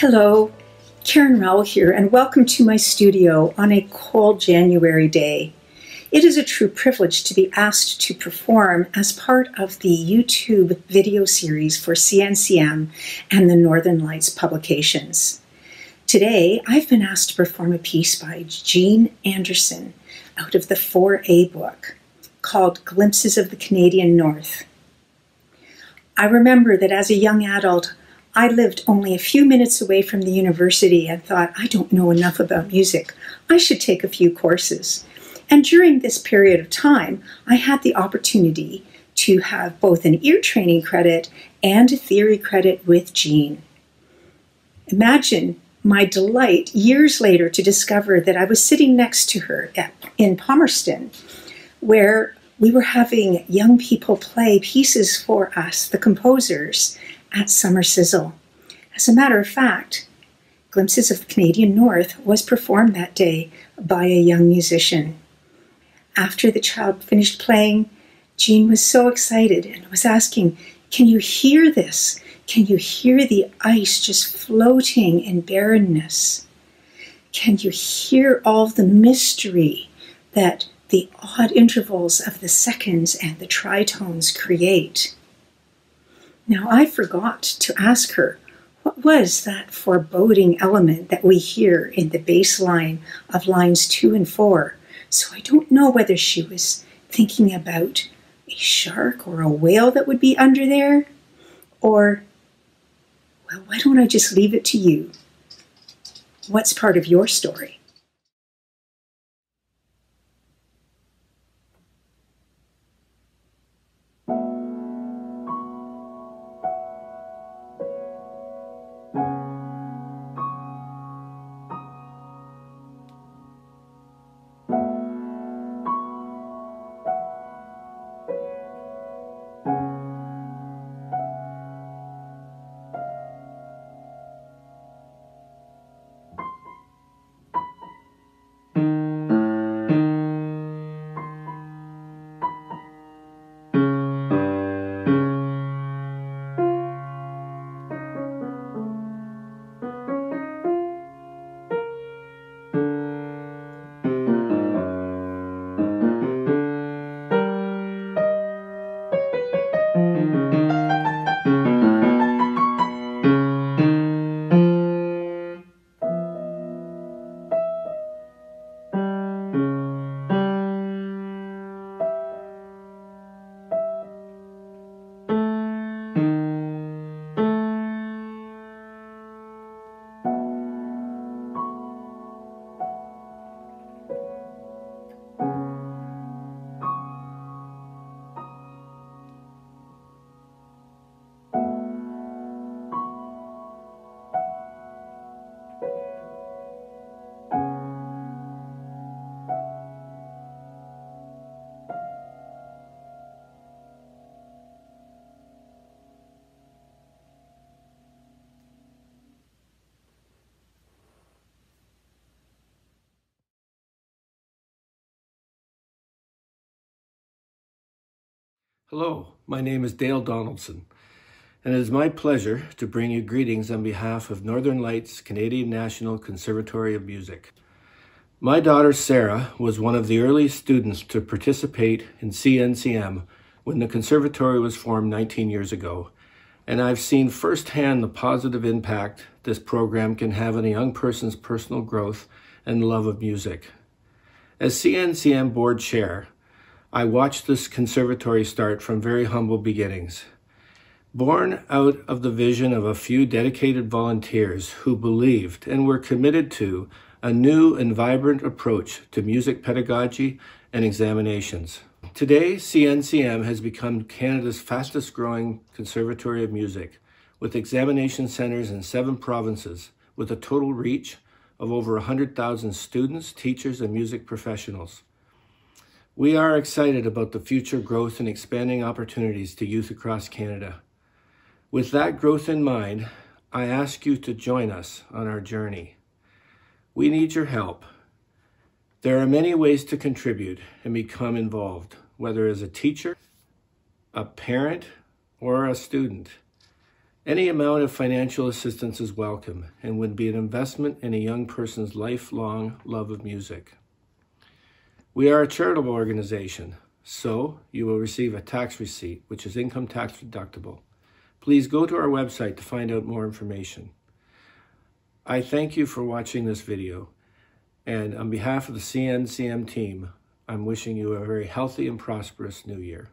Hello, Karen Rowell here, and welcome to my studio on a cold January day. It is a true privilege to be asked to perform as part of the YouTube video series for CNCM and the Northern Lights publications. Today, I've been asked to perform a piece by Jean Anderson out of the 4A book called Glimpses of the Canadian North. I remember that as a young adult, I lived only a few minutes away from the university and thought, I don't know enough about music. I should take a few courses. And during this period of time, I had the opportunity to have both an ear training credit and a theory credit with Jean. Imagine my delight years later to discover that I was sitting next to her at, in Palmerston, where we were having young people play pieces for us, the composers, at Summer Sizzle. As a matter of fact, Glimpses of the Canadian North was performed that day by a young musician. After the child finished playing, Jean was so excited and was asking, Can you hear this? Can you hear the ice just floating in barrenness? Can you hear all the mystery that the odd intervals of the seconds and the tritones create? Now, I forgot to ask her what was that foreboding element that we hear in the bass line of lines two and four so I don't know whether she was thinking about a shark or a whale that would be under there, or, well, why don't I just leave it to you? What's part of your story? Hello, my name is Dale Donaldson, and it is my pleasure to bring you greetings on behalf of Northern Lights Canadian National Conservatory of Music. My daughter Sarah was one of the early students to participate in CNCM when the conservatory was formed 19 years ago, and I've seen firsthand the positive impact this program can have on a young person's personal growth and love of music. As CNCM board chair, I watched this conservatory start from very humble beginnings. Born out of the vision of a few dedicated volunteers who believed and were committed to a new and vibrant approach to music pedagogy and examinations. Today, CNCM has become Canada's fastest growing conservatory of music, with examination centers in seven provinces, with a total reach of over 100,000 students, teachers, and music professionals. We are excited about the future growth and expanding opportunities to youth across Canada. With that growth in mind, I ask you to join us on our journey. We need your help. There are many ways to contribute and become involved, whether as a teacher, a parent, or a student. Any amount of financial assistance is welcome and would be an investment in a young person's lifelong love of music. We are a charitable organization, so you will receive a tax receipt, which is income tax deductible. Please go to our website to find out more information. I thank you for watching this video, and on behalf of the CNCM team, I'm wishing you a very healthy and prosperous new year.